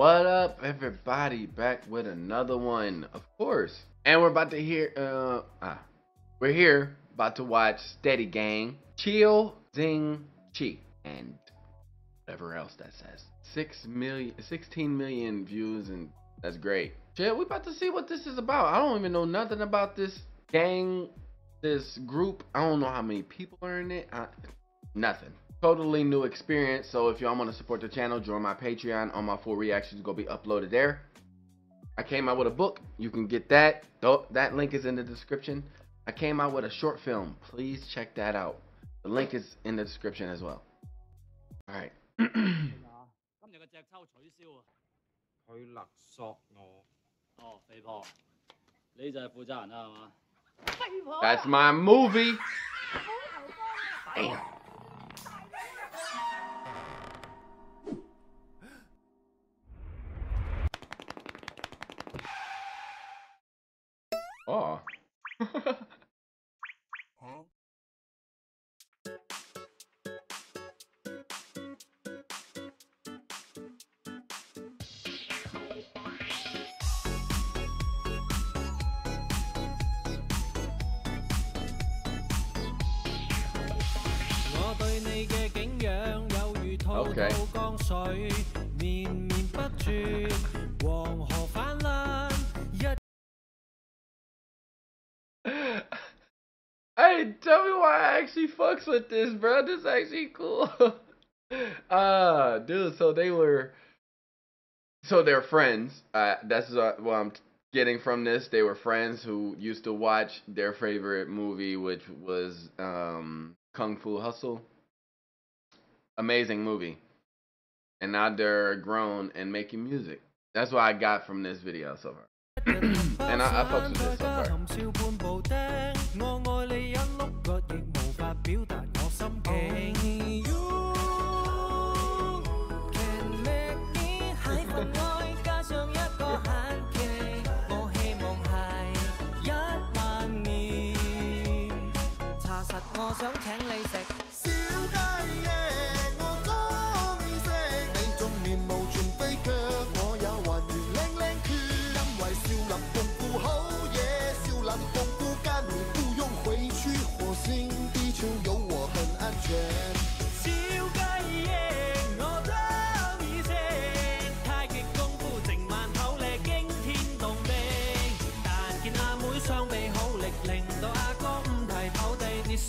What up, everybody? Back with another one, of course. And we're about to hear, uh, ah, we're here about to watch Steady Gang, Chou Xing Chi, and whatever else that says. Six million, 16 million views, and that's great. Chill, we about to see what this is about. I don't even know nothing about this gang, this group. I don't know how many people are in it. I, nothing totally new experience. So if y'all want to support the channel, join my Patreon. All my full reactions will be uploaded there. I came out with a book. You can get that. That link is in the description. I came out with a short film. Please check that out. The link is in the description as well. All right. 今日嘅只抽取消啊！佢勒索我。哦，肥婆，你就系负责人啦，系嘛？肥婆。That's my movie. 好 哦。我对你嘅景仰有如滔滔江水，绵绵不绝。Hey, tell me why I actually fucks with this, bro. This is actually cool. uh, dude, so they were, so they're friends. Uh, that's what I'm getting from this. They were friends who used to watch their favorite movie, which was um, Kung Fu Hustle. Amazing movie. And now they're grown and making music. That's what I got from this video so far. and I, I fucks with this so far.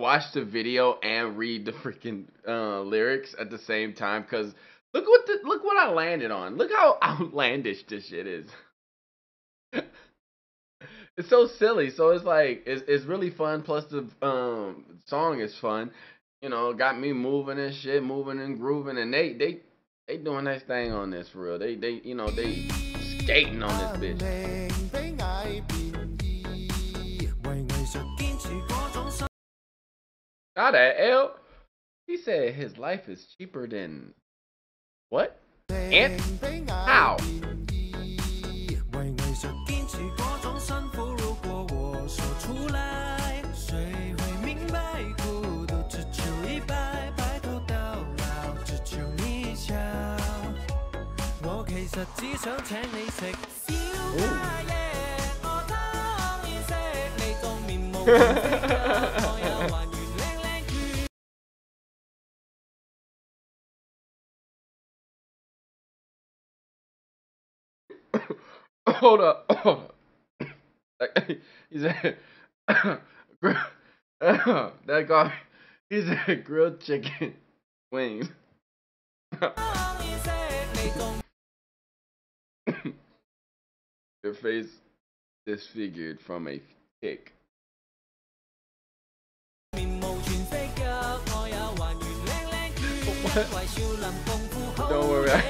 watch the video and read the freaking uh, lyrics at the same time because look what the, look what I landed on. Look how outlandish this shit is. it's so silly. So it's like it's it's really fun. Plus the um song is fun. You know, got me moving and shit, moving and grooving, and they they they doing their thing on this for real. They they you know they skating on this bitch. Not that L. He said his life is cheaper than what? And how? hold up. he said, that guy, he said grilled chicken wings. Your face disfigured from a kick. 难怪兽小琳，功夫好我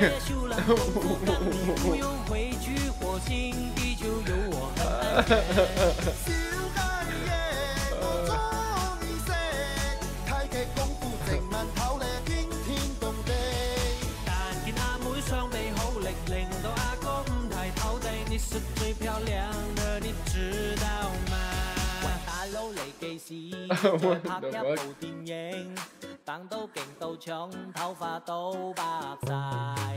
等都劲到抢，头发都白晒。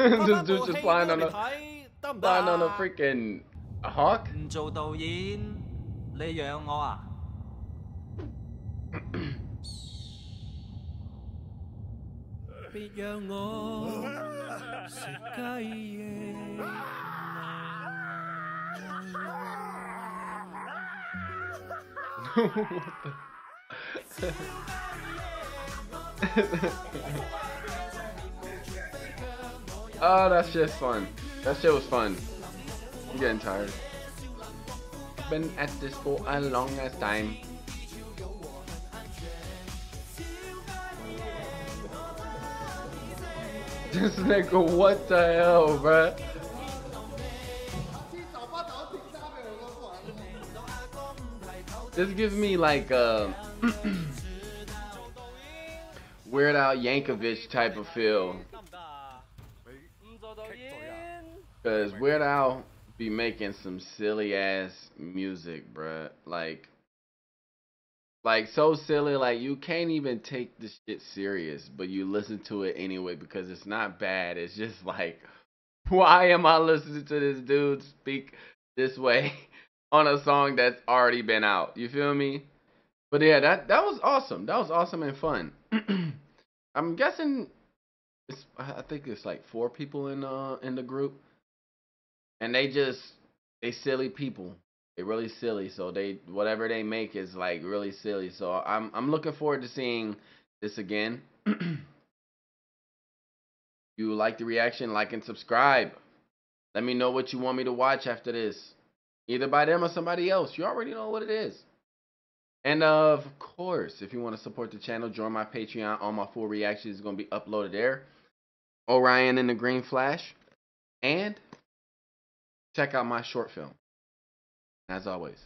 just, just, just flying on a 睇得唔得 flying on a 啊？ freaking hawk. 唔做导演，你养我啊？别让我食鸡翼。 Oh, that's just fun. That shit was fun. I'm getting tired. Been at this for a long ass time. This nigga, what the hell, bruh? This gives me like uh, a Weird Al Yankovic type of feel. Cause Weird Al be making some silly ass music, bruh. Like, like so silly, like you can't even take this shit serious, but you listen to it anyway because it's not bad. It's just like, why am I listening to this dude speak this way on a song that's already been out? You feel me? But yeah, that that was awesome. That was awesome and fun. I'm guessing it's I think it's like four people in uh in the group and they just they silly people. They really silly, so they whatever they make is like really silly. So I'm I'm looking forward to seeing this again. you like the reaction, like and subscribe. Let me know what you want me to watch after this. Either by them or somebody else. You already know what it is. And of course, if you want to support the channel, join my Patreon. All my full reactions is going to be uploaded there. Orion and the Green Flash. And check out my short film. As always,